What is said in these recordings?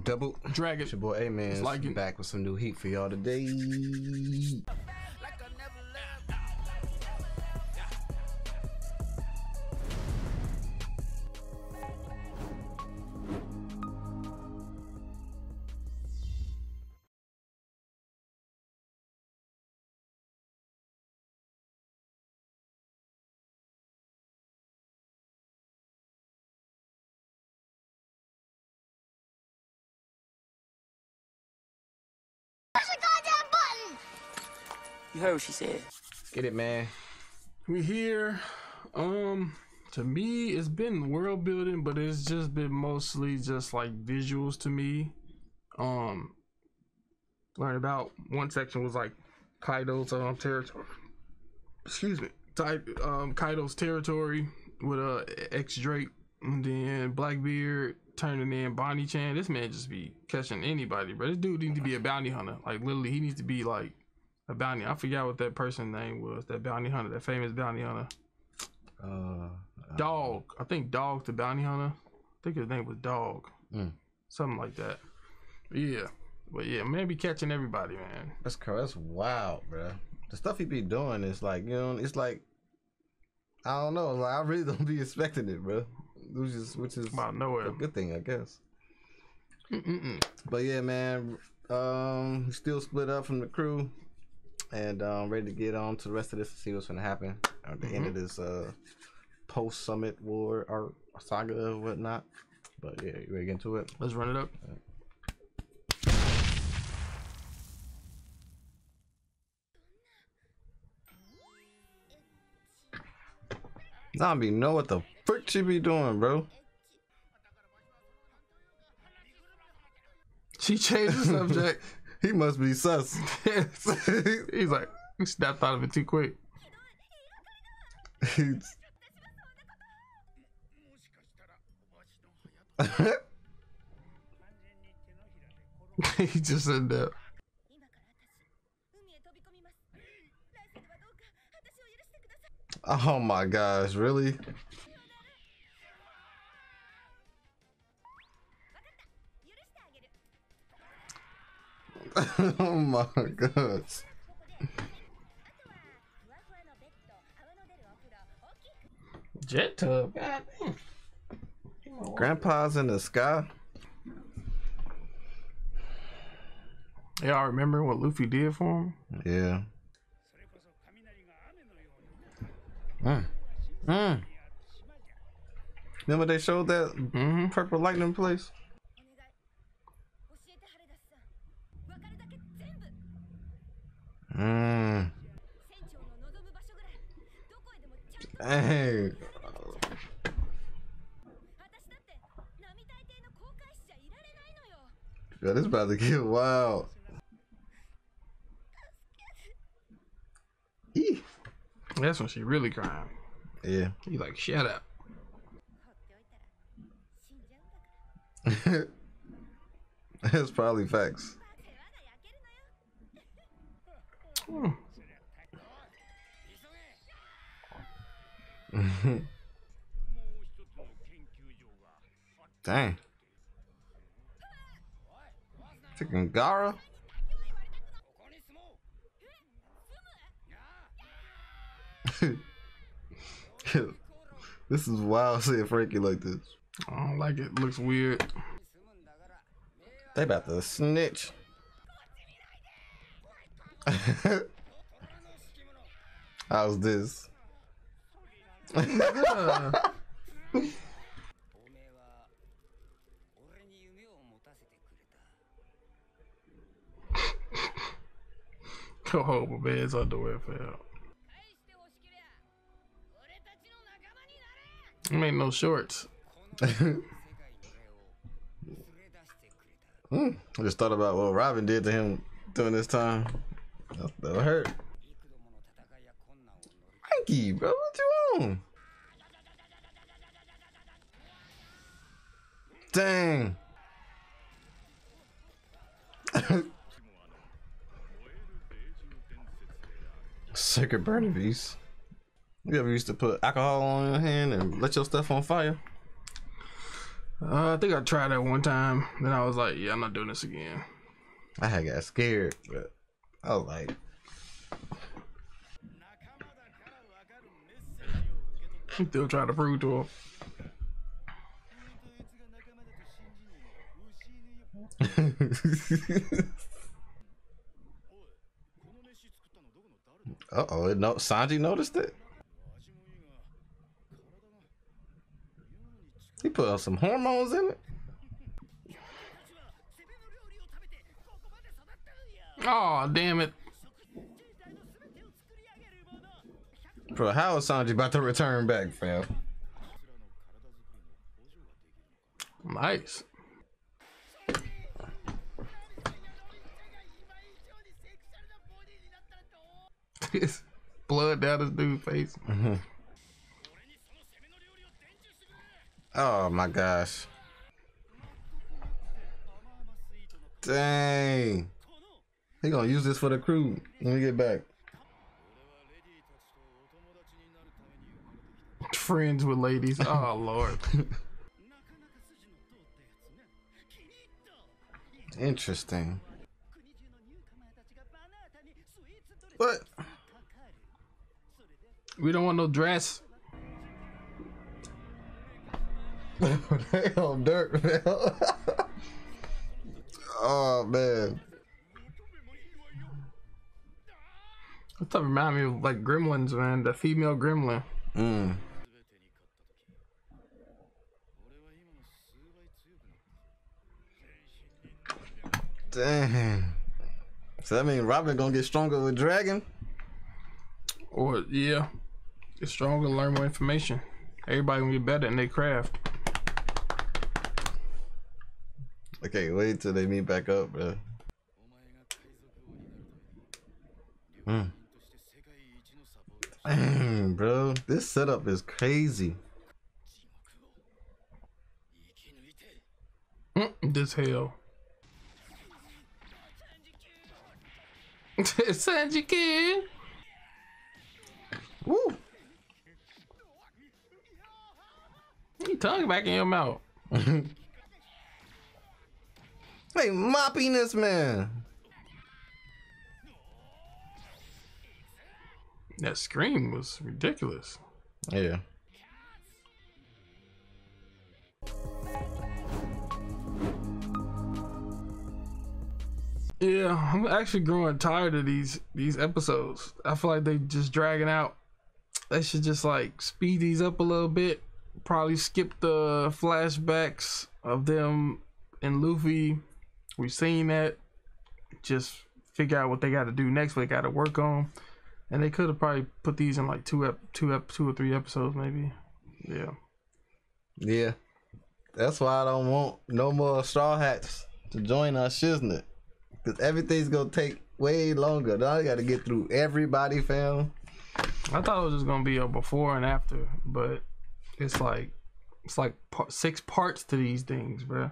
Double Dragon. It's your boy A Man like it. back with some new heat for y'all today. You heard what she said. Get it, man. We here. Um, to me, it's been world building, but it's just been mostly just like visuals to me. Um, learned about one section was like Kaido's um territory. Excuse me, type um Kaido's territory with uh X Drake, and then Blackbeard turning in Bonnie Chan. This man just be catching anybody, but this dude needs to be a bounty hunter. Like literally, he needs to be like a bounty. I forgot what that person name was. That bounty hunter, that famous bounty hunter. Uh, Dog. I think Dog the bounty hunter. I think his name was Dog. Mm. Something like that. Yeah. But yeah, man be catching everybody, man. that's that's wild, bro. The stuff he be doing is like, you know, it's like, I don't know. Like I really don't be expecting it, bro. Which is which is Out of nowhere. a good thing, I guess. Mm-mm-mm. But yeah, man. Um, still split up from the crew, and um, ready to get on to the rest of this to see what's gonna happen at the end of this uh post summit war or saga or whatnot. But yeah, you ready to get into it? Let's run it up. Zombie, know what the frick she be doing, bro? She changed the subject. he must be sus. He's like, he snapped out of it too quick. He's... he just ended. Oh my gosh, really? oh my god. Jet tub, god damn. Grandpa's in the sky. Y'all remember what Luffy did for him? Yeah. Mm. Mm. Remember they showed that mm -hmm. purple lightning place? Mm. Hey. Yo, this about to get wild. Eef. That's when she really crying. Yeah. He like, shut up. That's probably facts. Hmm. Dang. Freaking Gara? this is wild seeing Franky like this. I don't like it. Looks weird. They about to snitch. How's this? Oh, Come man's underwear. I made no shorts. mm, I just thought about what Robin did to him during this time. That'll hurt. Mikey, bro, what you on? Dang. Sacred Burnaby's. You ever used to put alcohol on your hand and let your stuff on fire? Uh, I think I tried that one time. Then I was like, yeah, I'm not doing this again. I had got scared, but I was like, I'm still trying to prove to him. uh oh, it no, Sanji noticed it. He put some hormones in it. Oh, damn it. Bro, how is Sanji about to return back, fam? Nice. It's blood down his dude's face. Mm-hmm. Oh my gosh. Dang. He gonna use this for the crew when we get back. Friends with ladies. Oh, Lord. Interesting. What? We don't want no dress. on dirt, man. oh man. That remind me of like gremlins, man. The female gremlin. Mm. Dang. So that mean Robin gonna get stronger with Dragon? Or, yeah. Get stronger, learn more information. Everybody gonna get better in their craft. Okay, wait till they meet back up, bro. Mm. Dang, bro. This setup is crazy. Mm, this hell. Sanji kid. Woo! You tongue back in your mouth. Hey, mopping this man. That scream was ridiculous. Yeah. Yeah, I'm actually growing tired of these these episodes. I feel like they just dragging out. They should just like speed these up a little bit. Probably skip the flashbacks of them and Luffy. We've seen that. Just figure out what they got to do next. What they got to work on. And they could have probably put these in like two ep, two ep, two or three episodes maybe. Yeah. Yeah. That's why I don't want no more Straw Hats to join us, isn't it? Because everything's going to take way longer. Now I got to get through everybody, fam. I thought it was just gonna be a before and after, but it's like it's like six parts to these things, bro.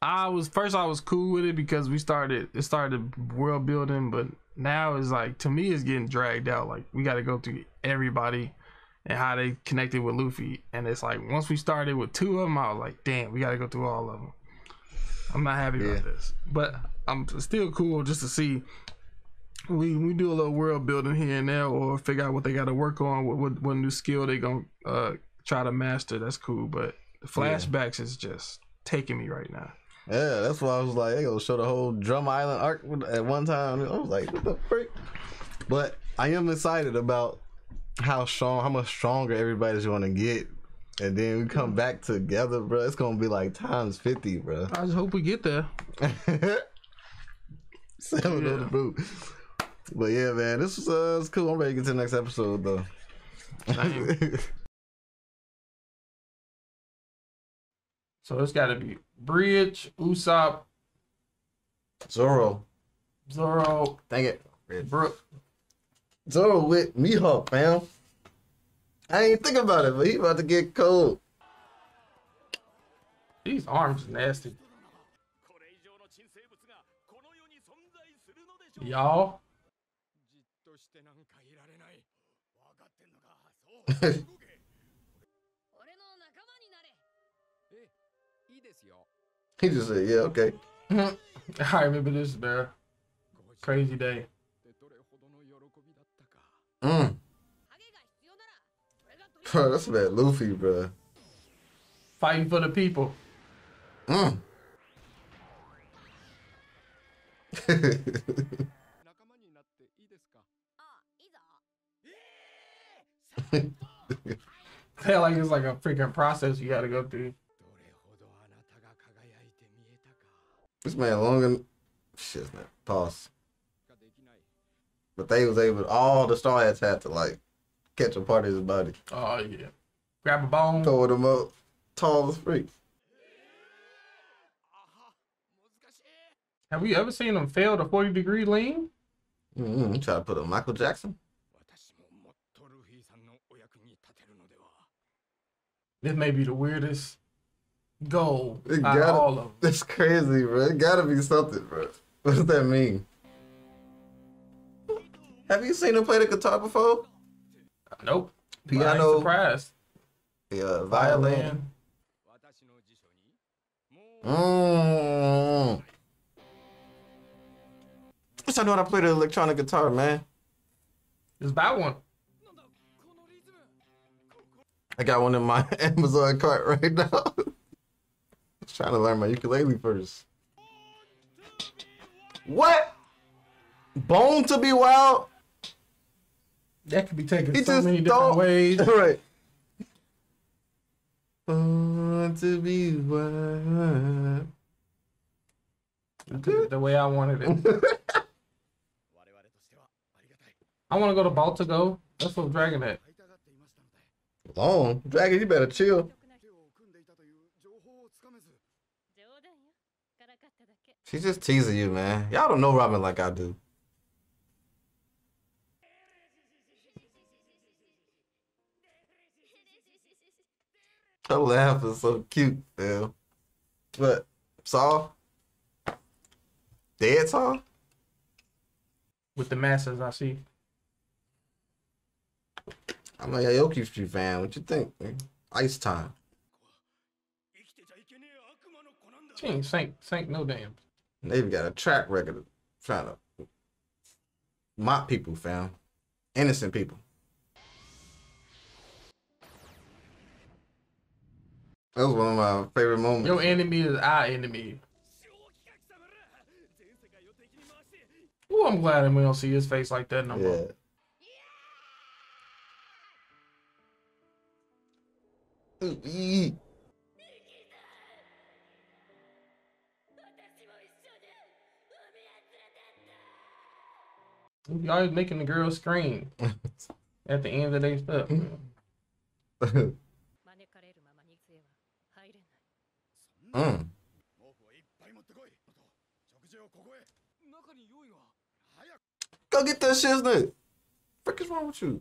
I was first I was cool with it because we started it started world building, but now it's like to me it's getting dragged out. Like we got to go through everybody and how they connected with Luffy, and it's like once we started with two of them, I was like, damn, we got to go through all of them. I'm not happy Yeah. about this, but I'm still cool just to see we we do a little world building here and there, or figure out what they got to work on, what, what what new skill they gonna uh, try to master. That's cool, but the flashbacks is just taking me right now. Yeah, that's why I was like, they gonna show the whole Drum Island arc at one time. I was like, what the freak? But I am excited about how strong, how much stronger everybody's gonna get. And then we come back together, bro. It's gonna be like times 50, bro. I just hope we get there. Seven on the boot. But yeah, man, this was uh, it's cool. I'm ready to get to the next episode though. So it's got to be Bridge, Usopp, Zoro. Zoro. Dang it. Brook. Zoro with Mihawk, fam. I ain't think about it, but he about to get cold. These arms nasty. Y'all. He just said, yeah, okay. I remember this, man. Crazy day. Mm. Bro, that's about Luffy, bro. Fighting for the people. Mm. Like it's like a freaking process you gotta go through. This man longer. Shit, man. Pause. But they was able. All the starheads had to like catch a part of his body. Oh yeah. Grab a bone. Throw them up. Tall as freak. Have you ever seen him fail the 40 degree lean? Mm-hmm. Try to put a Michael Jackson. This may be the weirdest Go. It gotta, all of them. That's crazy, bro. It gotta be something, bro. What does that mean? Have you seen him play the guitar before? Nope. Piano. Surprised. Yeah, violin. Mm. Wish I knew how to play the electronic guitar, man. Just buy one. I got one in my Amazon cart right now was trying to learn my ukulele first. What? Bone to be wild? That could be taken he so many different ways. right. Born to be wild. I did it the way I wanted it. I want to go to Baltigo. That's what I'm dragging at. Long. Dragon, you better chill. She's just teasing you, man. Y'all don't know Robin like I do. Her laugh is so cute, man. But, Saul? Dead Saul? With the masses I see. I'm a Aokiji fan. What you think? Ice time. She ain't sank, sank no damn. They've got a track record of trying to mock people, fam. Innocent people. That was one of my favorite moments. Your enemy is our enemy. Ooh, I'm glad we don't see his face like that no yeah. more. Ooh. You always making the girls scream at the end of their stuff. mm. Go get that shiznit. Fuck is wrong with you?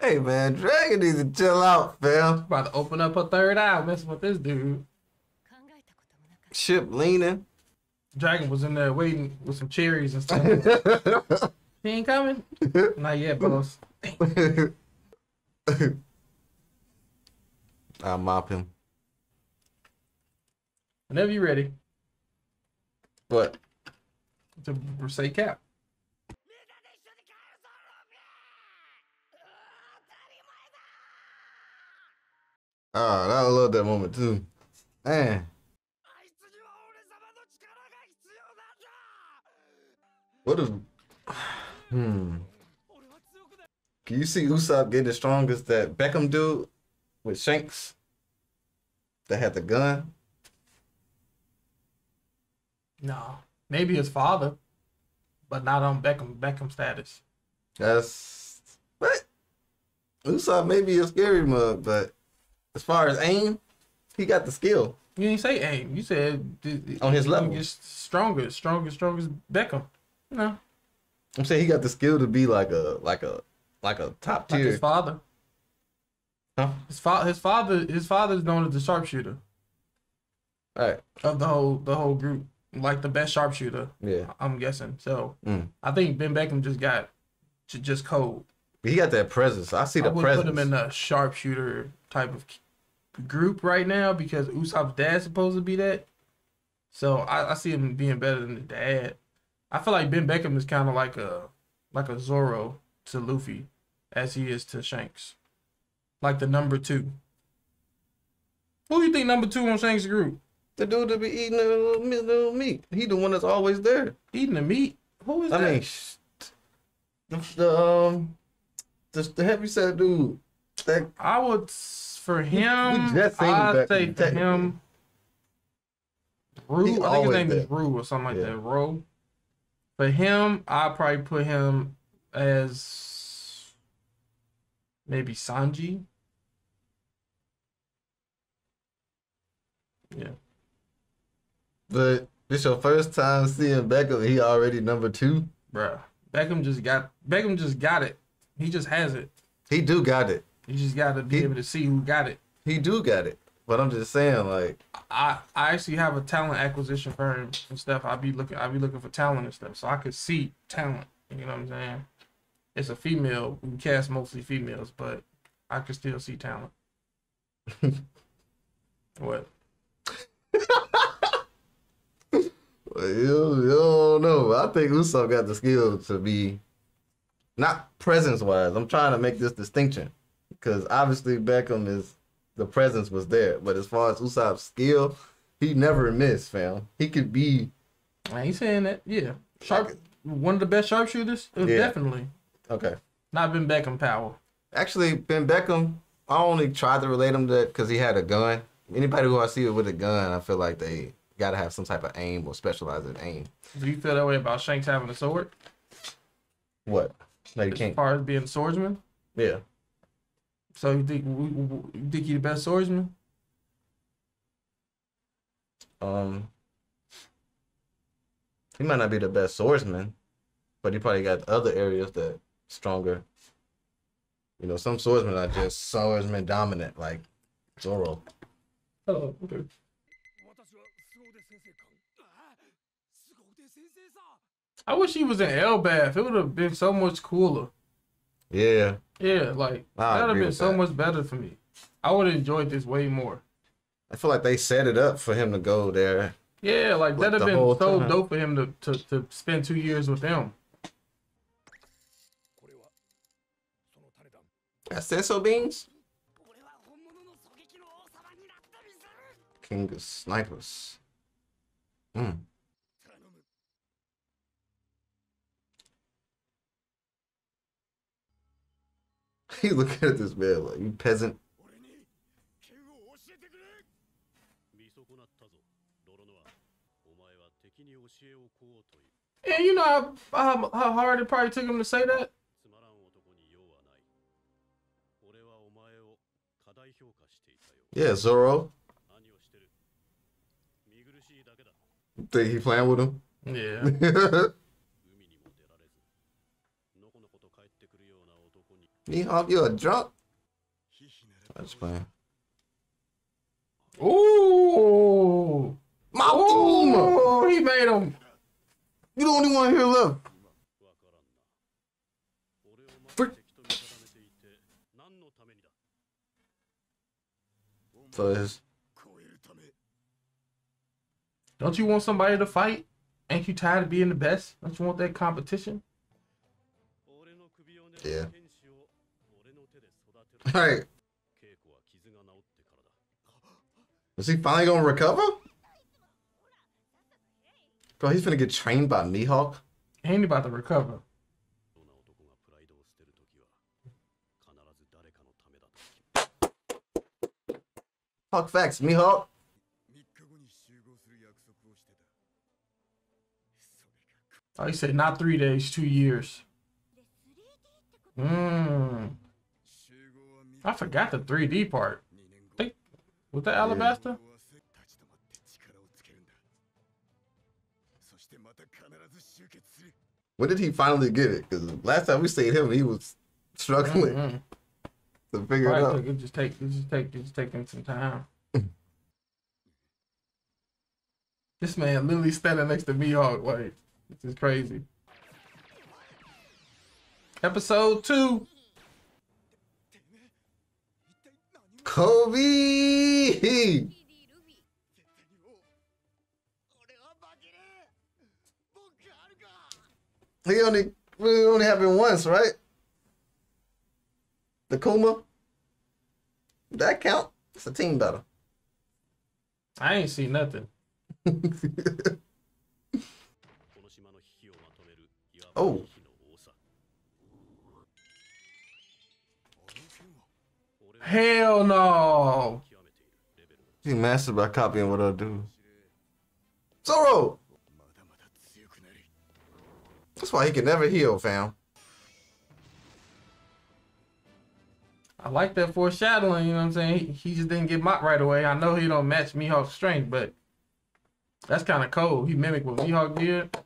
Hey man, Dragon needs to chill out, fam. About to open up a third eye messing with this dude. Ship leaning. Dragon was in there waiting with some cherries and stuff. he ain't coming? Not yet, boss. I'll mop him. Whenever you're ready. What? To say cap. Oh, I love that moment too. Man. Hmm. Can you see Usopp getting as strong as that Beckman dude with Shanks that had the gun? No, maybe his father, but not on Beckman Beckman status. That's what Usopp may be a scary mug, but as far as aim, he got the skill. You didn't say aim. You said on his level. Just stronger, stronger, strongest Beckman. No, I'm saying he got the skill to be like a like a like a top like tier. his father. Huh? His father, his father, his father's known as the sharpshooter All right. of the whole the whole group, like the best sharpshooter. Yeah. I'm guessing. So Mm. I think Ben Beckman just got j- just cold. He got that presence. I see I the would presence. put him in a sharpshooter type of group right now because Usopp's dad's supposed to be that. So I, I see him being better than the dad. I feel like Ben Beckman is kind of like a like a Zoro to Luffy, as he is to Shanks, like the number two. Who do you think number two on Shanks' group? the dude that be eating the little, little meat. He the one that's always there. Eating the meat? Who is I that? mean, the, the um, the, the heavy set dude. That I would for him. I'd say for him. Rue, I think his name is there. Rue or something like Yeah. that. Rue. For him, I'd probably put him as maybe Sanji. Yeah. but this your first time seeing Beckman. He already number two. Bruh. Beckman just got Beckman just got it. He just has it. He do got it. He just gotta be He- able to see who got it. He do got it. But I'm just saying, like, I I actually have a talent acquisition firm and stuff. I be looking I be looking for talent and stuff, so I could see talent. You know what I'm saying? It's a female. We cast mostly females, but I could still see talent. what? you, you don't know. I think Usopp got the skill to be not presence wise. I'm trying to make this distinction because obviously Beckman is the presence was there, but as far as Usopp's skill, he never missed, fam. He could be I ain't saying that. Yeah, sharp. One of the best sharpshooters. Uh, Yeah. Definitely okay. not Ben Beckman power. Actually, Ben Beckman, I only tried to relate him to that because he had a gun. Anybody who I see with a gun, I feel like they got to have some type of aim or specialize in aim. Do you feel that way about Shanks having a sword? What? No, you As can't. far as being a swordsman. Yeah. So you think you think the best swordsman? Um, he might not be the best swordsman, but he probably got other areas that stronger. You know, some swordsmen are just swordsman dominant, like Zoro. Oh. Okay. I wish he was in Elbaf. It would have been so much cooler. Yeah. Yeah, like that'd have been so that. much better for me. I would have enjoyed this way more. I feel like they set it up for him to go there. Yeah, like that'd have been so time. dope for him to, to, to spend two years with them. That's Beans? King of Snipers. Hmm. You looking at this man like, you peasant. And yeah, you know how, how, how hard it probably took him to say that? Yeah, Zoro. Think he playing with him? Yeah. Mihawk, you a drunk? That's fine. play. Ooh! My Ooh, He made him! You the only one here left. Fuzz. Don't you want somebody to fight? Ain't you tired of being the best? Don't you want that competition? Yeah. Alright. Is he finally gonna recover? Bro, he's gonna get trained by Mihawk. Ain't about to recover. Talk facts, Mihawk. Oh, said not three days, two years. Mmm. I forgot the 3D part. Think with the alabaster. When did he finally get it? Because last time we seen him, he was struggling mm-hmm. to figure Probably it out. Took, it just take, it just take, it just taking some time. this man literally standing next to me, hard way. this is crazy. Episode two. Kobe! He only really only happened once, right? The Kuma? That count? It's a team battle. I ain't see nothing. oh. Hell no. He's mastered by copying what I do. Zoro! That's why he can never heal, fam. I like that foreshadowing, you know what I'm saying? He, he just didn't get mocked right away. I know he don't match Mihawk's strength, but that's kind of cold. He mimicked what Mihawk did.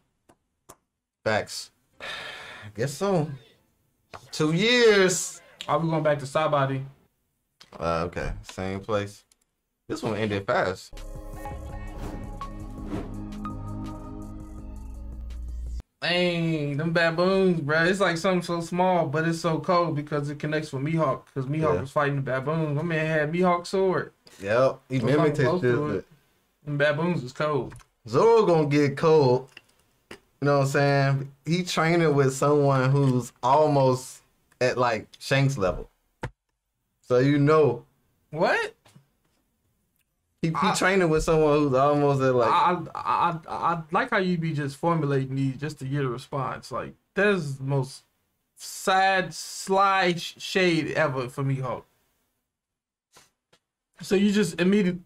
Facts. I guess so. Two years. Are we going back to Sabaody? Uh, okay, same place. This one ended fast. Dang, them baboons, bro. It's like something so small, but it's so cold because it connects with Mihawk. Because Mihawk Yeah. was fighting the baboons. My man had Mihawk sword. Yep, he mimicked his shit. but baboons was cold. Zoro gonna get cold. You know what I'm saying? He training with someone who's almost at like Shanks level. So you know What? he, he I- training with someone who's almost at like I, I, I, I like how you be just formulating these just to get a response. Like that's the most sad slide shade ever for Mihawk. So you just immediately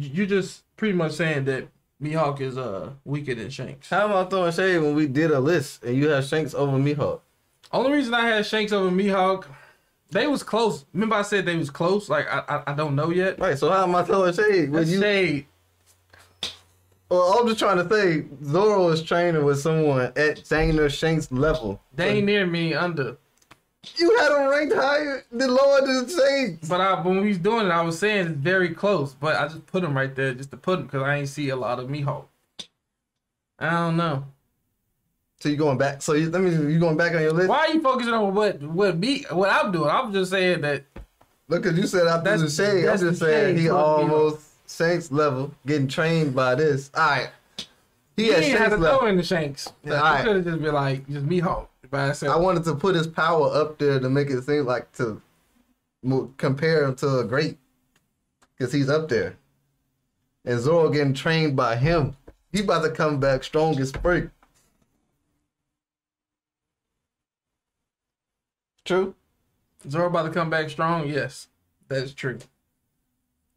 you just pretty much saying that Mihawk is uh weaker than Shanks. How am I throwing shade when we did a list and you have Shanks over Mihawk? Only reason I had Shanks over Mihawk, they was close. Remember I said they was close. Like I I, I don't know yet. Right, so how am I throwing shade when That's you? shade. Well, I'm just trying to say Zoro is training with someone at Dana Shanks level. They ain't near me under. You had him ranked higher than lower than Shanks. But I, when we was doing it, I was saying it's very close. But I just put him right there just to put him because I ain't see a lot of Mihawk. I don't know. So you going back? So you, let me. You going back on your list? Why are you focusing on what what me what I'm doing? I'm just saying that Look, cause you said I threw the shade. I'm just saying he almost Shanks level, getting trained by this. All right, he he had Shanks to level. throw in the Shanks. Yeah, Yeah, alright. could have just been like just Mihawk by himself. I wanted to put his power up there to make it seem like to compare him to a great, cause he's up there, and Zoro getting trained by him. He about to come back strong as freak. True. Zoro about to come back strong. Yes, that's true.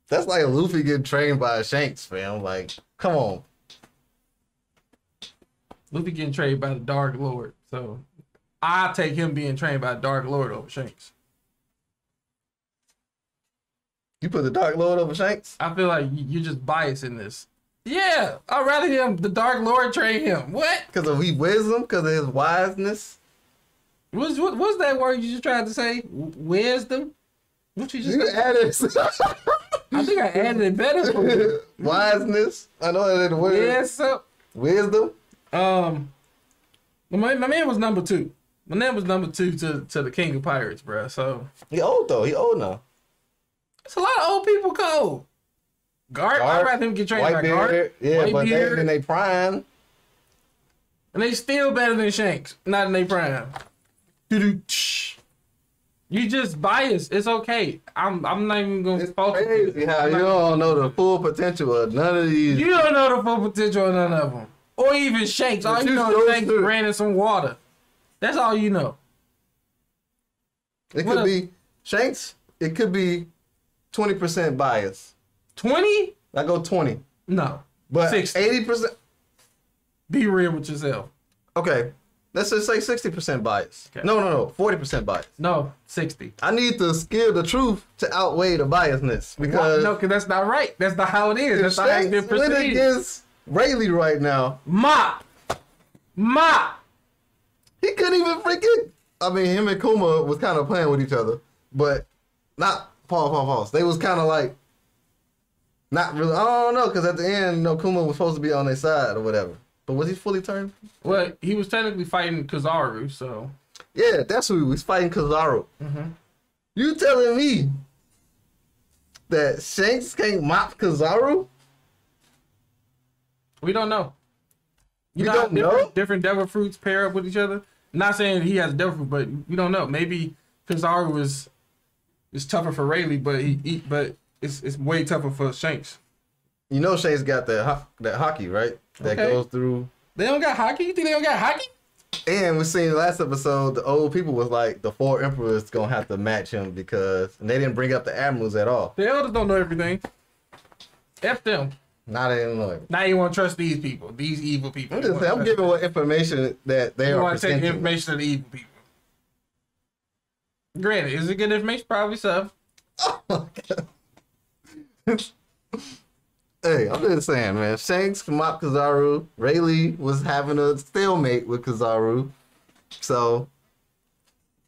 That's like Luffy getting trained by Shanks, fam. Like, come on. Luffy getting trained by the Dark Lord, so I take him being trained by Dark Lord over Shanks. You put the Dark Lord over Shanks? I feel like you're just biased in this. Yeah, I'd rather him the Dark Lord train him. What? Because of his wisdom, because of his wiseness. What's what, what's that word you just tried to say? Wisdom? What you just? You added I think I added it better. Wiseness. I know that word. Yes. So, Wisdom. um, my my man was number two. My man was number two to to the King of Pirates, bruh. So He old though. He old now. it's a lot of old people cold. Garp, I'd rather him get trained by Garp. Yeah, but they in they prime. And they still better than Shanks, not in their prime. Doo-doo-tsh. You just biased. It's okay. I'm I'm not even gonna It's focus. crazy how you not- don't know the full potential of none of these. You don't know the full potential of none of them, or even Shanks. All But you you know is Shanks true. ran in some water. That's all you know. it what could a- be Shanks. It could be twenty percent bias. Twenty? I go twenty, No. but 60. eighty percent. Be real with yourself. Okay, let's just say sixty percent bias. Okay. No, no, no, forty percent bias. No, sixty. I need to skill, the truth, to outweigh the biasness because no, because that's not right. That's not how it is. That's not how it's been perceived. against Rayleigh right now. Mop, mop. He couldn't even freaking. I mean, him and Kuma was kind of playing with each other, but not Paul, Paul, Paul. They was kind of like not really. I don't know because at the end, you know, Kuma was supposed to be on their side or whatever. But was he fully turned? Well, he was technically fighting Kizaru, so Yeah, that's who he was fighting Kizaru. Mhm. You telling me that Shanks can't mop Kizaru? We don't know. You know don't different, know? different devil fruits pair up with each other. Not saying he has devil fruit, but we don't know. Maybe Kizaru is is tougher for Rayleigh, but he, he but it's it's way tougher for Shanks. You know Shanks got that ho- that haki, right? That Okay. goes through. They don't got haki. You think they don't got haki? And we seen last episode, the old people was like the four emperors gonna have to match him because and they didn't bring up the admirals at all. The elders don't know everything. F them. Not in Illinois. Now you want to trust these people, these evil people. I'm just I'm giving what information that they You are want to take information of the evil people. Granted, is it good information? Probably so. Oh Hey, I'm just saying, man. Shanks can mop Kizaru. Rayleigh was having a stalemate with Kizaru. So,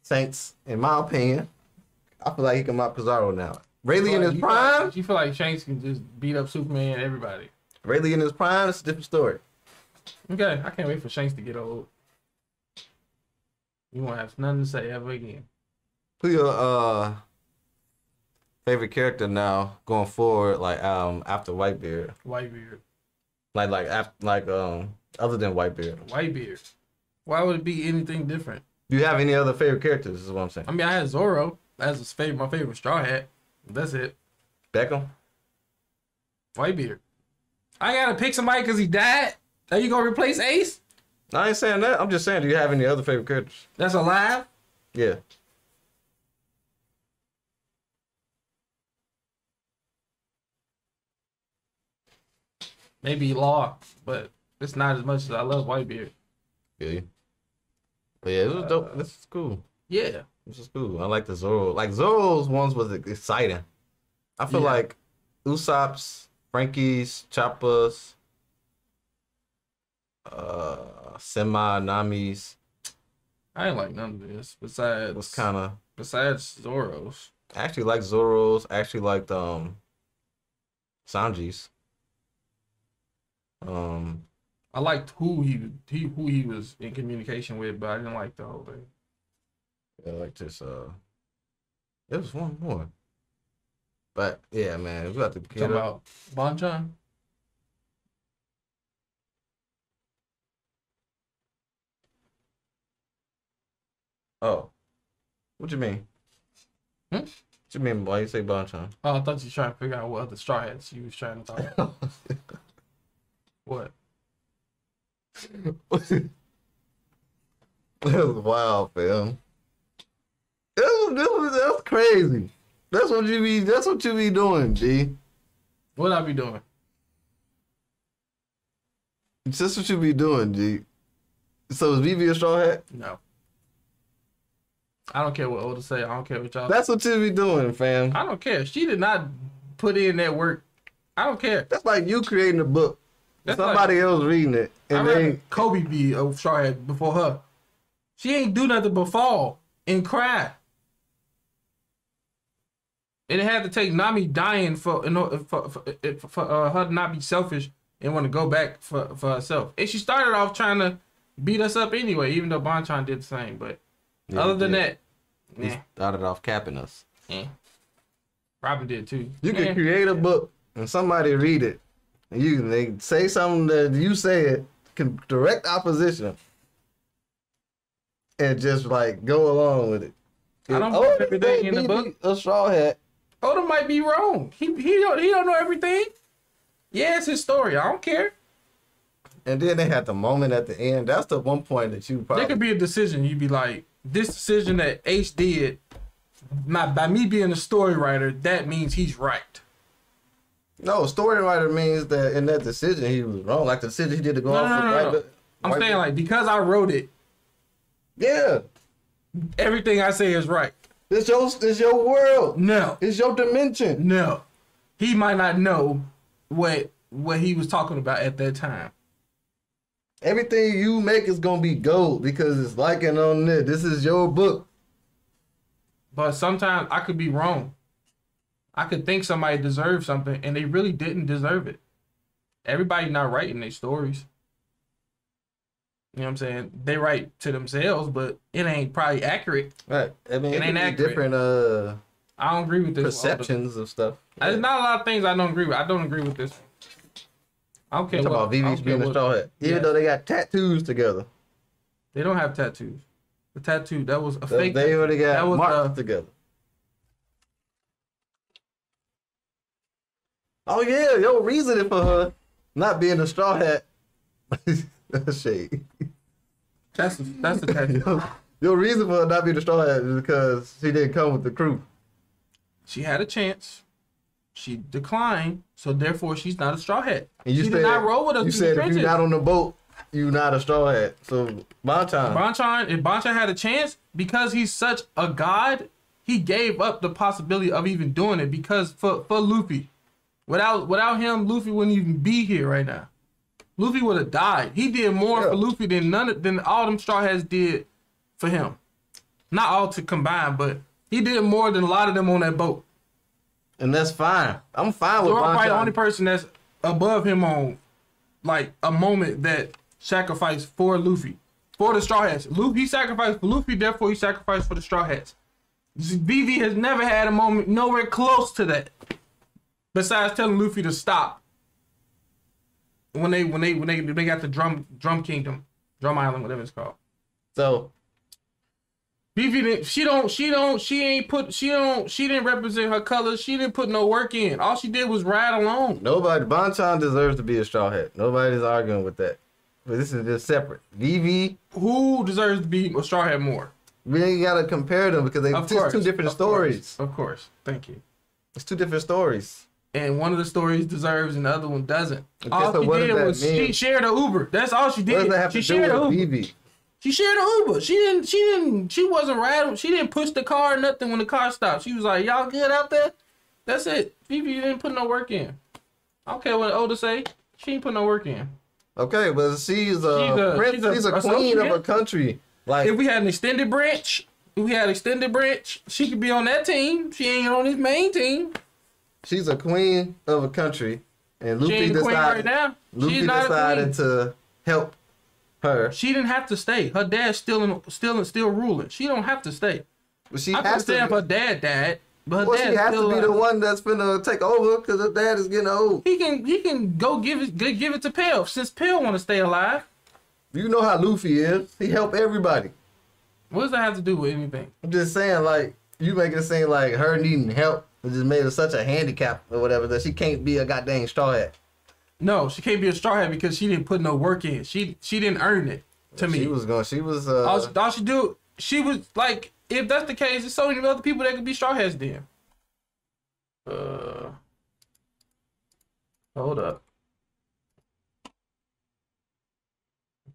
Shanks, in my opinion, I feel like he can mop Kizaru now. Rayleigh in his You prime, like- You feel like Shanks can just beat up Superman and everybody. Rayleigh in his prime, it's a different story. Okay, I can't wait for Shanks to get old. You won't have nothing to say ever again. Who your uh favorite character now going forward? Like um after Whitebeard, Whitebeard. like like after like um other than Whitebeard. Whitebeard. Why would it be anything different? Do you have any other favorite characters? Is what I'm saying. I mean, I had Zoro as his favorite, my favorite Straw Hat. That's it. Beckman. Whitebeard. I gotta pick somebody because he died. Are you gonna replace Ace? I ain't saying that. I'm just saying. Do you have any other favorite characters? That's alive. Yeah. Maybe Law, but it's not as much as I love Whitebeard. Yeah. But yeah, this was dope. This is cool. Yeah. This is cool. I like the Zoro. Like Zoro's ones was exciting. I feel Yeah. like Usopp's, Franky's, Chopper's, uh, Semi, Nami's I ain't like none of this besides was kind of. besides Zoro's. I actually like Zoro's. I actually liked um, Sanji's. Um, I liked who he he who he was in communication with, but I didn't like the whole thing. yeah, like this. Uh, there was one more. But yeah, man, we got to get about Bonchan. Oh, what you mean? Hmm? What you mean? Why you say Bonchan? Oh, I thought you were trying to figure out what other straw hats you was trying to talk about. what? that was wild, fam. That was, that was, that's crazy. That's what you be. That's what you be doing, G. What I be doing? That's what you be doing, G. So is Vivi a straw hat? No. I don't care what Oda say. I don't care what y'all. That's what you be doing, fam. I don't care. She did not put in that work. I don't care. That's like you creating a book. That's somebody else reading it, and rather they Kobe be a straw hat before her. She ain't do nothing but fall and cry. And it had to take Nami dying for in order for, for, for, for uh, her to not be selfish and want to go back for, for herself. And she started off trying to beat us up anyway, even though Bonchan did the same. But Yeah, other than did. that, he nah, started off capping us. eh. Robin did too. You can Eh. create a book and somebody read it, and you they say something that you said can direct opposition, and just like go along with it. I don't If believe everything in the book. A straw hat. Oda might be wrong. He he don't he don't know everything. Yeah, it's his story. I don't care. And then they had the moment at the end. That's the one point that you probably. There could be a decision. You'd be like, this decision that Ace did, my, by me being a story writer, that means he's right. No story writer means that in that decision he was wrong. Like the decision he did to go No, off no, no, no. Be- I'm saying like because I wrote it, yeah, everything I say is right. it's your it's your world. No, It's your dimension. no, he might not know what what he was talking about at that time. Everything you make is gonna be gold because it's liking on this. This is your book. But sometimes I could be wrong. I could think somebody deserved something and they really didn't deserve it. Everybody not writing their stories. You know what I'm saying? They write to themselves, but it ain't probably accurate. Right. I mean, It it, ain't accurate. different uh I don't agree with this. perceptions of stuff. There's not a lot of things I don't agree with. I don't agree with this. I don't care what. about I Vivi's being a straw hat, even Yes. though they got tattoos together. They don't have tattoos. The tattoo that was a They, fake. they already got that was marks uh, together. Oh yeah, your reasoning for her not being a straw hat. That's shade. that's the, that's the tattoo. your, your reason for her not being a straw hat is because she didn't come with the crew. She had a chance. She declined, so therefore she's not a straw hat. And you she said did not roll with us. You said if you're not on the boat, you're not a straw hat. So Bonchan, Bonchan, if Bonchan had a chance, because he's such a god, he gave up the possibility of even doing it because for, for Luffy. Without without him, Luffy wouldn't even be here right now. Luffy would have died. He did more Yeah. for Luffy than none of, than all them Straw Hats did for him. Not all to combine, but he did more than a lot of them on that boat. and that's fine. I'm fine with Zoro probably the only person that's above him on like a moment that sacrificed for Luffy. For the Straw Hats. Luffy he sacrificed for Luffy, therefore he sacrificed for the Straw Hats. Vivi has never had a moment nowhere close to that. Besides telling Luffy to stop. When they when they when they they got the drum drum kingdom, drum island, whatever it's called. So Vivi didn't she don't she don't she ain't put she don't she didn't represent her colors. She didn't put no work in. All she did was ride along. nobody Bonchan deserves to be a straw hat. Nobody's arguing with that. But this is just separate. Vivi, who deserves to be a straw hat more? we ain't gotta compare them because they Of just course, two different of stories. course, of course, thank you. It's two different stories. And one of the stories deserves, and the other one doesn't. Okay, all so she what did was mean? she shared a Uber. That's all she did. have she to shared a with Uber. She shared a Uber. She didn't. She didn't. She wasn't riding. She didn't push the car or nothing when the car stopped. She was like, "Y'all good out there?" That's it. Vivi didn't put no work in. I don't care what Oda say. She ain't put no work in. Okay, but she's a, She's a- prince, she's a she's a queen of a country. Like If we had an extended branch, if we had extended branch, she could be on that team. She ain't on his main team. She's a queen of a country, and Luffy ain't the queen right decided now. Luffy She's not decided to help her. She didn't have to stay. Her dad's still in, still still ruling. She don't have to stay. But she I has to. her dad died, but Well, she has to be the one that's gonna take over because her dad is getting old. He can he can go give it give it to Pell since Pell want to stay alive. You know how Luffy is. He help everybody. What does that have to do with anything? I'm just saying, like you make it seem like her needing help it just made her such a handicap or whatever that she can't be a goddamn straw hat. No, she can't be a straw hat because she didn't put no work in. She she didn't earn it. To me, She was going. She was. Uh, all, she, all she do she was like if that's the case, there's so many other people that could be straw hats then. Uh, hold up. I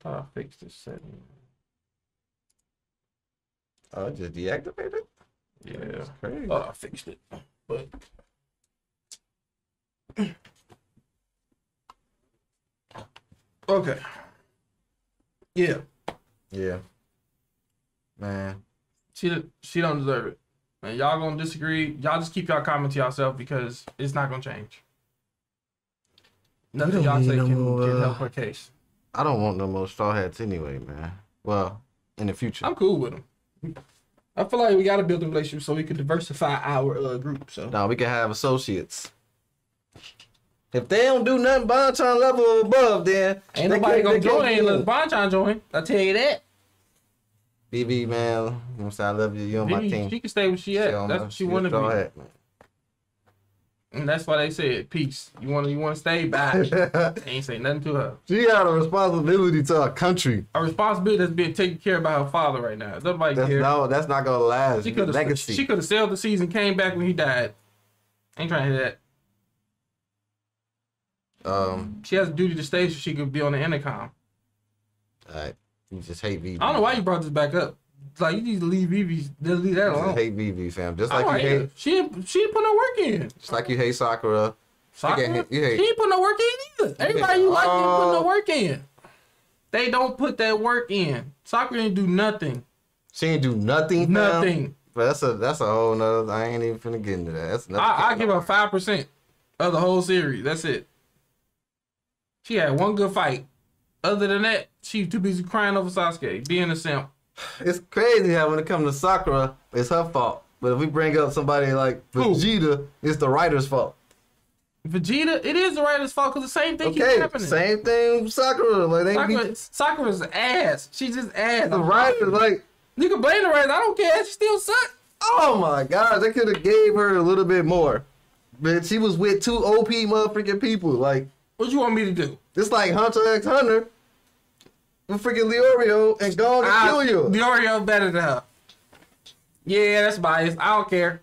thought I fixed this setting. oh, just deactivated. It. Yeah, That's crazy. thought I fixed it, but okay. Yeah, Yeah. Man. she she don't deserve it. And y'all gonna disagree. Y'all just keep y'all comment to yourself because it's not gonna change. Nothing don't y'all say no can, more, can help her case. I don't want no more straw hats anyway, man. Well, in the future. I'm cool with them. I feel like we gotta build a relationship so we can diversify our uh, group. So now we can have associates. If they don't do nothing Bonchan level or above, then ain't nobody can't- gonna join be unless in. Bonchan join. I tell you that. Vivi, man, you know what I'm saying? I love you. You're on my team. She can stay where she at. on That's my- what she a wanted to be. hat, man. And that's why they said peace. You wanna you wanna stay back. they ain't say nothing to her. she had a responsibility to our country. A responsibility that's being taken care of by her father right now. Nobody That's cares. no, that's not gonna last. She could have she could have sailed the season, came back when he died. Ain't trying to hear that. um, She has a duty to stay so she could be on the intercom. alright. You just hate Vivi. I don't know why you brought this back up. Like you need to leave Vivi, leave that You alone. hate Vivi, fam. Just like you hate. She she didn't put no work in. just like you hate Sakura. Sakura, hate- you hate- she didn't put no work in either. Everybody you like didn't put no work in. They don't put that work in. Sakura didn't do nothing. She ain't do nothing. fam. Nothing. But that's a that's a whole nother. I ain't even finna get into that. That's another I, I give her five percent of the whole series. That's it. She had one good fight. Other than that, she too busy crying over Sasuke, being a simp. It's crazy how when it comes to Sakura, it's her fault. But if we bring up somebody like? Vegeta, it's the writer's fault. Vegeta, it is the writer's fault because the same thing keeps Okay, happening. same thing with Sakura. Like they Sakura, be Sakura's ass. She's just ass. the I'm writer, like, You can blame the writer. I don't care. She still sucks. oh my god, they could have gave her a little bit more. But she was with two OP motherfucking people. Like, What you want me to do? it's like Hunter x Hunter freaking Leorio and go and I, kill you. Leorio better than her. Yeah, that's biased. I don't care.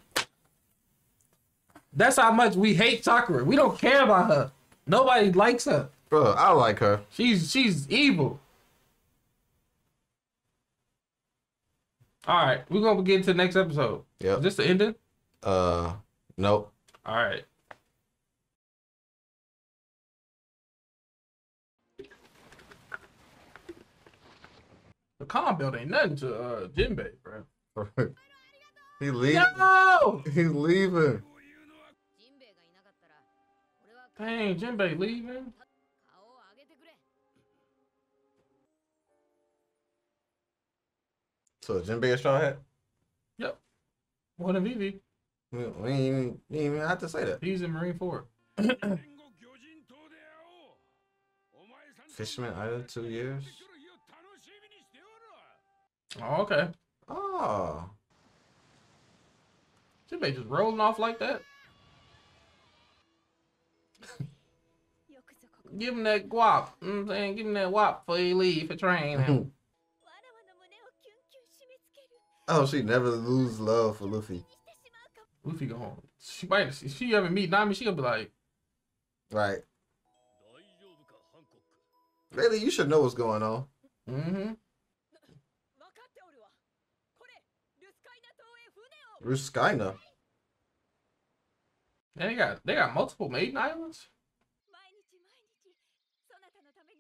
That's how much we hate Sakura. We don't care about her. Nobody likes her. Bro, I like her. She's she's evil. All right, we're gonna get into the next episode. Yeah. Is this the ending? Uh, nope. All right. The build ain't nothing to uh, Jinbei, bro. he leaving. No! He's leaving. Dang, Jinbei leaving? So Jinbei a straw hat? Yep. One of Vivi. We, we ain't even, we ain't even have to say that. He's in Marineford. Fisherman Island two years. Oh, okay. Ah. Oh. She may just rolling off like that. Give him that guap. I'm saying, give him that guap for you leave for training. oh, she never lose love for Luffy. Luffy go home. She might. If she ever meet Nami, she gonna be like, right. Really, you should know what's going on. Mm-hmm. Where's They got they got multiple maiden islands.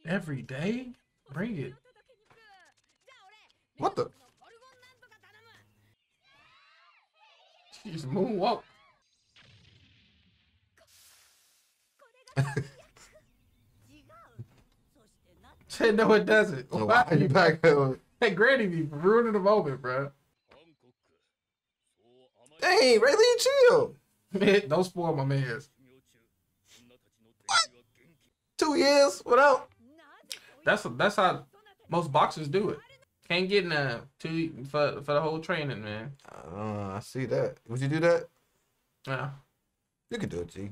Every day, bring it. What the? She's moonwalk. Said no, it doesn't. Oh, why are you back? Hey, Granny, be ruining the moment, bro. Dang, Rayleigh, chill. Man, don't spoil my man's. What? Two years without? That's that's how most boxers do it. Can't get in a two for for the whole training, man. Uh, I see that. Would you do that? Yeah. You could do it, G.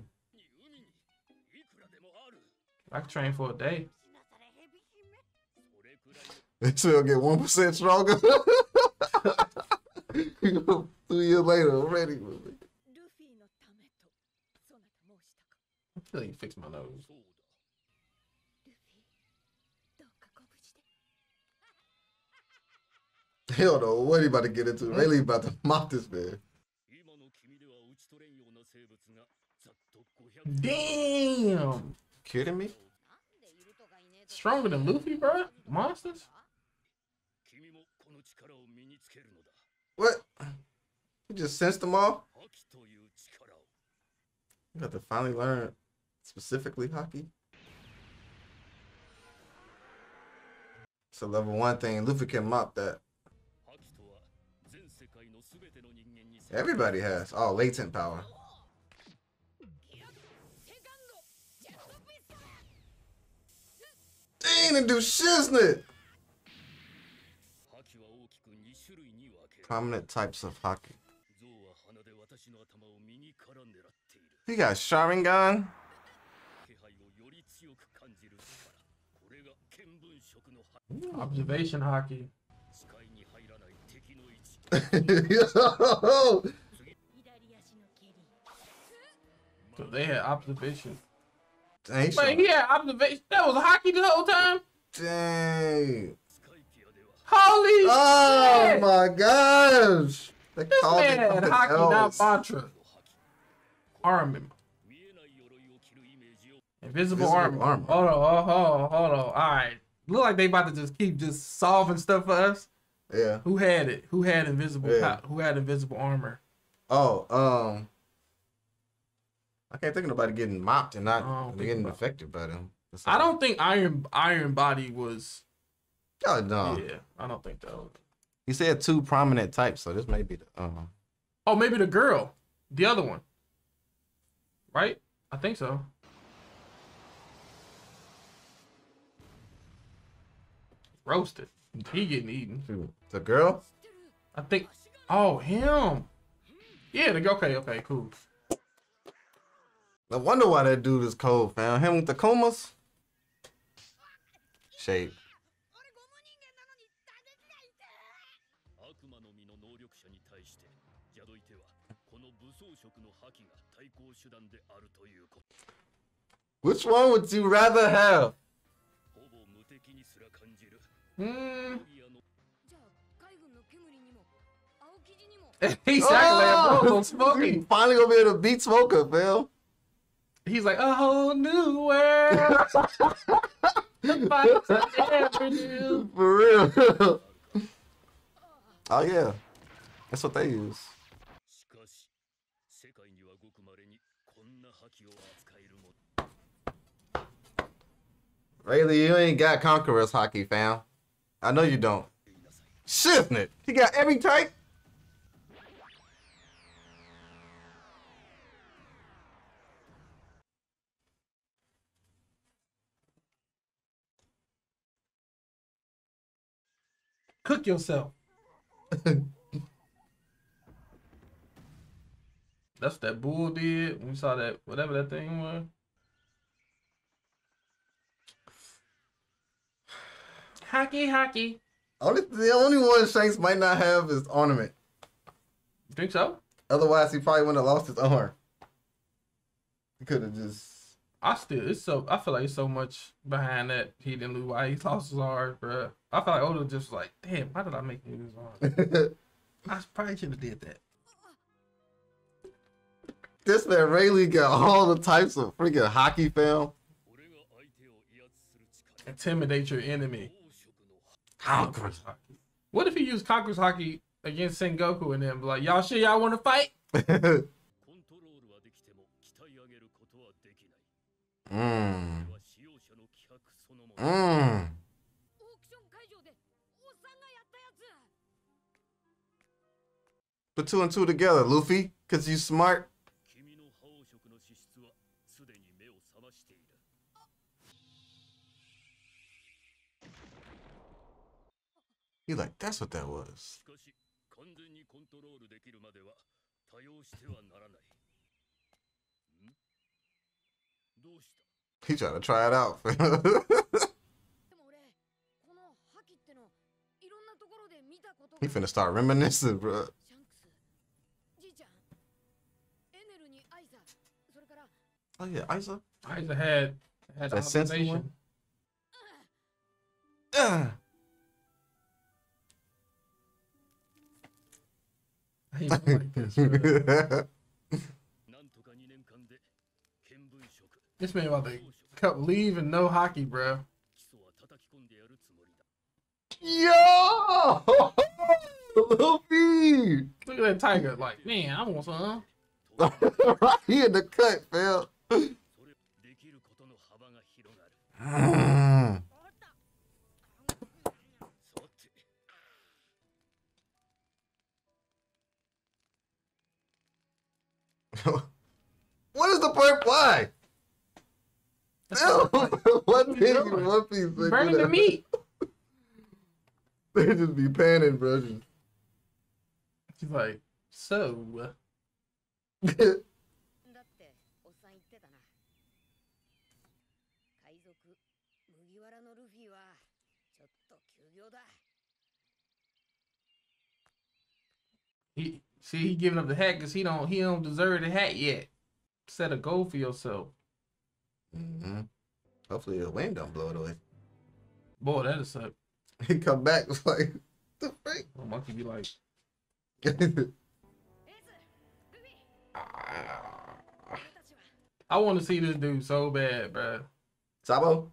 I could train for a day. This will get one percent stronger. Two years later, already. I fix you my nose. Hell no, what he about to get into? Really about to mop this man. Damn! Kidding me? Stronger than Luffy, bro? Monsters? What? You just sensed them all? You have to finally learn specifically haki. It's a level one thing. Luffy can mop that. Everybody has. Oh, latent power. Dang, and do shiznit. Prominent types of haki. You got Sharingan? Observation haki. so they had observation. Dang, But he had observation. That was haki the whole time. Dang. Holy. Oh my gosh! They this called man it had haki, else. not mantra. Armin. Invisible, Invisible armor. Hold on, hold on, hold on. All right. Look like they about to just keep just solving stuff for us. Yeah. Who had it? Who had invisible? Yeah. Who had invisible armor? Oh, um, I can't think of nobody getting mopped and not getting affected by them. I don't think Iron Iron Body was. Oh no. Yeah, I don't think that. Was. He said two prominent types, so this may be the. Um, Oh, maybe the girl, the other one, right? I think so. Roasted. He getting eaten. The girl? I think. Oh, him. Yeah. The okay. Okay. Cool. I wonder why that dude is cold, fam. Him with the comas? Shape. Which one would you rather have? Hmm. exactly. Oh, I'm smoking. Finally gonna be able to beat Smoker, Phil. He's like a whole new world. For real. oh yeah, that's what they use. Rayleigh, you ain't got Conqueror's haki, fam. I know you don't. Shiznit. He got every type. Cook yourself. That's what that bull did we saw that whatever that thing was. Haki, haki. Only the only one Shanks might not have is armament. You think so? Otherwise, he probably wouldn't have lost his arm. He could have just. I still, it's so. I feel like it's so much behind that he didn't lose. Why he lost his arm, bro? I feel like Oda just like, damn, why did I make him lose his arm? I probably should have did that. This man Rayleigh got all the types of freaking haki film. Intimidate your enemy. Conqueror's haki. What if he used Conqueror's haki against Sengoku and then be like, y'all sure y'all want to fight? Mm. mm. Mm. Put two and two together, Luffy, because you smart. He like, that's what that was. He trying to try it out. he finna start reminiscing, bro. Oh yeah, Isa. Isa had had that sensation. This. Man about to cut leave and no haki, bro. Yo, little B. Look at that tiger, like man, I want some. right, he in the cut, fam. what is the point? Why? one and one piece. Burning the meat. they just be panning, bro. Just- He's like, so. Uh, See, he giving up the hat because he don't he don't deserve the hat yet. Set a goal for yourself. Mm-hmm. Hopefully the wind don't blow it away. Boy, that'll suck. He come back it's like the freak. The monkey be like. I want to see this dude so bad, bro. Sabo.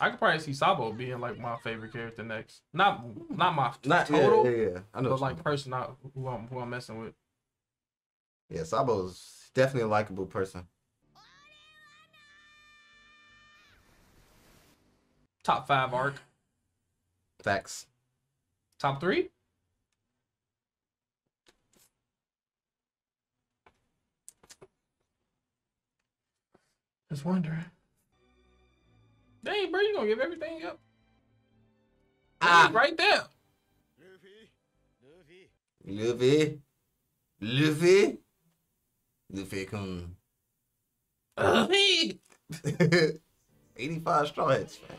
I could probably see Sabo being like my favorite character next. Not not my not, total, yeah, yeah, yeah. I know, but like person I, who I'm who I'm messing with. Yeah, Sabo's definitely a likable person. Top five arc. Facts. Top three. Just wondering. Dang, bro, you gonna give everything up? Ah. Right there. Luffy. Luffy. Luffy Kun. Luffy! 85 straw hats, man.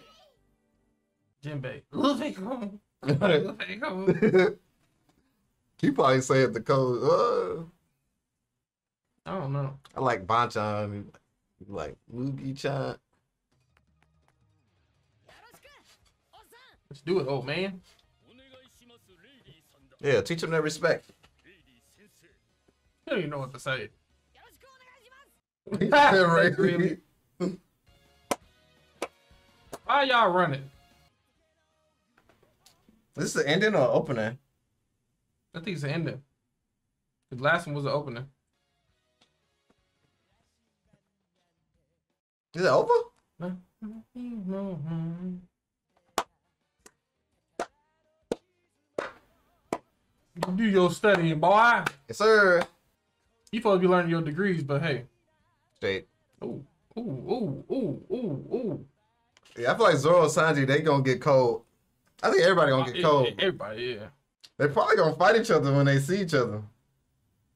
Jinbei. Luffy come. Luffy come. he probably said the code. Uh. I don't know. I like Bonchan. Like Lugi Chan. Let's do it, old man. Yeah, teach him that respect. I don't even know what to say. yeah, right. really. Why y'all running? This is the ending or opener? I think it's the ending. The last one was the opener. Is it over? Mm-hmm. You do your studying, boy. Yes, sir. You supposed to be learning your degrees, but hey. Straight. Ooh, ooh, ooh, ooh, ooh, ooh. Yeah, I feel like Zoro and Sanji, they gonna get cold. I think everybody gonna get cold. Everybody, yeah. They probably gonna fight each other when they see each other.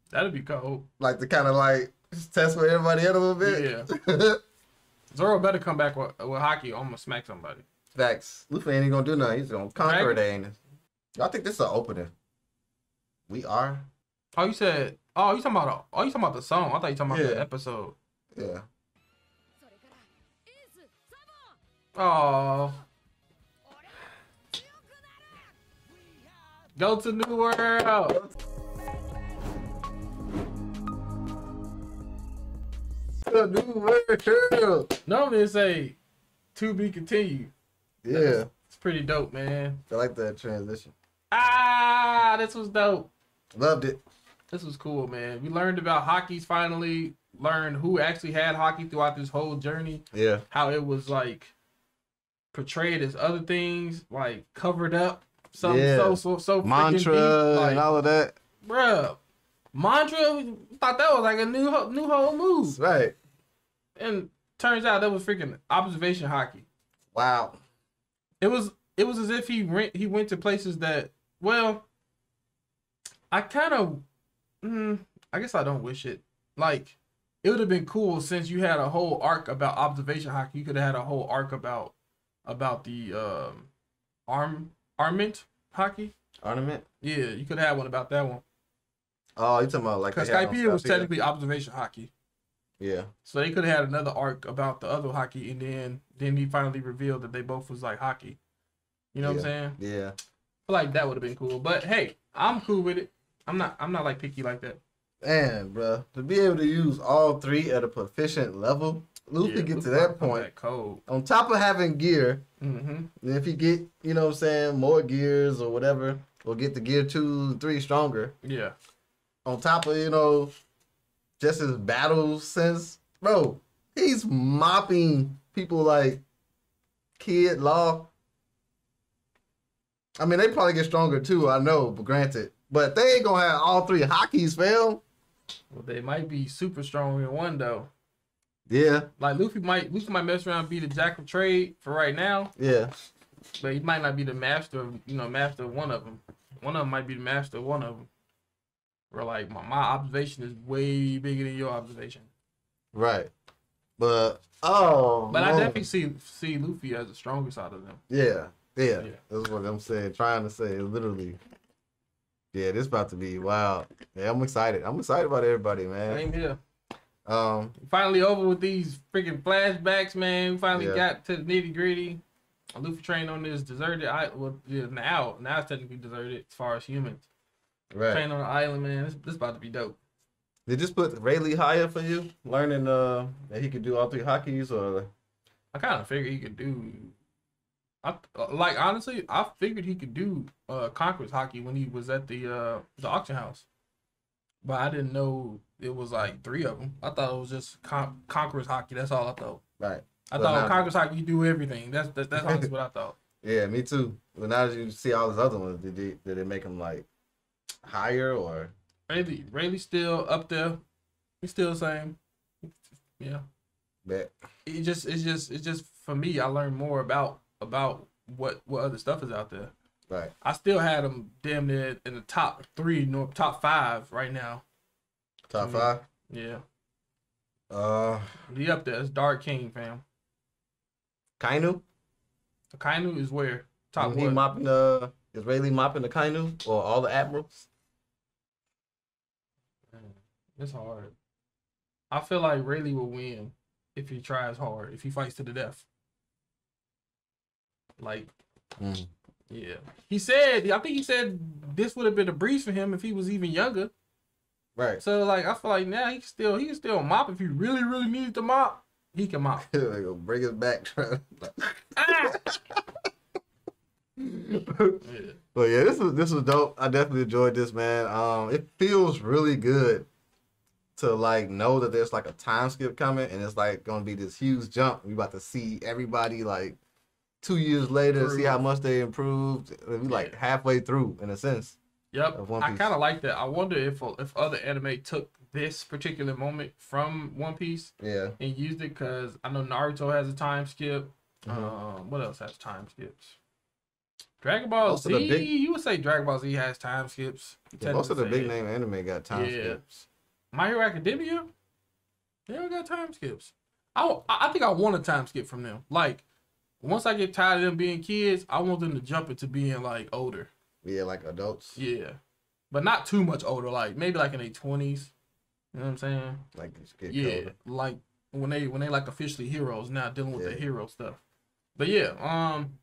That'd be cold. Like to kind of like test for everybody in a little bit. Yeah. Zoro better come back with, with haki. I'm gonna smack somebody. Facts. Luffy ain't gonna do nothing. He's gonna conquer Right. it. Ain't it? I think this is an opening. We are. Oh, you said. Oh, you talking about? Oh, you talking about the song? I thought you talking about yeah. the episode. Yeah. Oh. Go to New World. New world. Normally it's say, to be continued. Yeah. It's pretty dope, man. I like that transition. Ah, this was dope. Loved it. This was cool, man. We learned about haki's finally. Learned who actually had haki throughout this whole journey. Yeah. How it was like portrayed as other things, like covered up. Something Yeah. so so so freaking Mantra deep. Like, and all of that. bruh. Mantra thought that was like a new ho- new whole move, That's right. and turns out that was freaking observation haki. Wow. It was it was as if he went he went to places that well, I kind of, mm, I guess I don't wish it. Like it would have been cool since you had a whole arc about observation haki. You could have had a whole arc about about the um arm armament haki. Armament. Yeah, you could have had one about that one Oh, you talking about like because they had on Skypiea was technically observation haki. Yeah. So they could have had another arc about the other haki, and then then he finally revealed that they both was like haki. You know what I'm saying? Yeah. I feel like that would have been cool. But hey, I'm cool with it. I'm not I'm not like picky like that. Man, bro, to be able to use all three at a proficient level, Luffy Yeah, get Luffy to that point. cold. On top of having gear, Mm-hmm. if you get, you know what I'm saying, more gears or whatever, or get the gear two and three stronger, Yeah. on top of, you know, just his battle sense, bro, he's mopping people like Kid Law. I mean, they probably get stronger too, I know, but granted. But they ain't gonna have all three hakis fail. Well, they might be super strong in one though. Yeah, Like Luffy might Luffy might mess around and be the jack of trade for right now, yeah. but he might not be the master of you know master of one of them. One of them might be the master of one of them. Where like my, my observation is way bigger than your observation. Right. But oh But I definitely see see Luffy as the strongest out of them. Yeah, yeah. Yeah. That's what I'm saying. Trying to say literally. Yeah, this about to be wild. Yeah, I'm excited. I'm excited about everybody, man. Same here. Um, Finally over with these freaking flashbacks, man. We finally Yeah. got to the nitty gritty. Luffy trained on this deserted island. Well, yeah, now now it's technically deserted as far as humans. right. Trained on the island, man. This, this about to be dope. Did this put Rayleigh higher for you? Learning uh that he could do all three hakis or I kind of figured he could do. I like honestly, I figured he could do uh Conqueror's haki when he was at the uh the auction house, but I didn't know it was like three of them. I thought it was just Con- Conqueror's haki. That's all I thought. right? I Well, thought now- Conqueror's haki you do everything. That's that's, that's honestly what I thought. Yeah, me too. But now that you see all those other ones, did they did it make him like higher or Rayleigh, Rayleigh still up there. He's still the same. Yeah. Bet. it just it's just it's just for me. I learned more about about what what other stuff is out there. Right. I still had them damn near in the top three, no top five right now. Top Mhm. five. Yeah, Uh, he up there. It's Dark King, fam. Kainu. Kainu is where top he what? mopping the Israeli mopping the Kainu or all the admirals? It's hard. I feel like Rayleigh will win if he tries hard, if he fights to the death. Like, Mm. yeah. He said, I think he said this would have been a breeze for him if he was even younger. Right. So like, I feel like now he can still he can still mop if he really really needed to mop. He can mop. Like, go bring his back. Ah! but Yeah. yeah, this was this was dope. I definitely enjoyed this, man. Um, it feels really good to like know that there's like a time skip coming, and it's like gonna be this huge jump. We about to see everybody like two years later, see how much they improved. We like halfway through in a sense. Yep. I kind of like that. I wonder if if other anime took this particular moment from One Piece Yeah. and used it because I know Naruto has a time skip. Mhm. Um, what else has time skips? Dragon Ball Most Z. big- You would say Dragon Ball Z has time skips. Yeah, most of the big name anime got time Yeah. skips. My Hero Academia, they don't got time skips. I, I think I want a time skip from them. Like, once I get tired of them being kids, I want them to jump into being like older. Yeah, like adults. Yeah. But not too much older, like maybe like in their twenties. You know what I'm saying? Like get Yeah. colder. Like when they when they like officially heroes, now dealing with the hero stuff. But yeah, um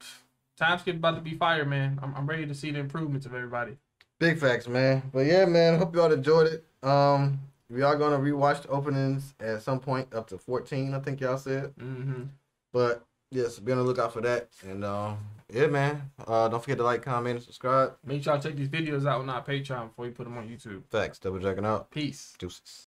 time skip about to be fire, man. I'm I'm ready to see the improvements of everybody. Big facts, man. But yeah, man, hope y'all enjoyed it. Um, we are gonna rewatch the openings at some point up to 14, I think y'all said. Mm-hmm. But yes, be on the lookout for that. And um, yeah, man. Uh, don't forget to like, comment, and subscribe. Make sure y'all check these videos out on our Patreon before you put them on YouTube. Facts, double checking out. Peace. Deuces.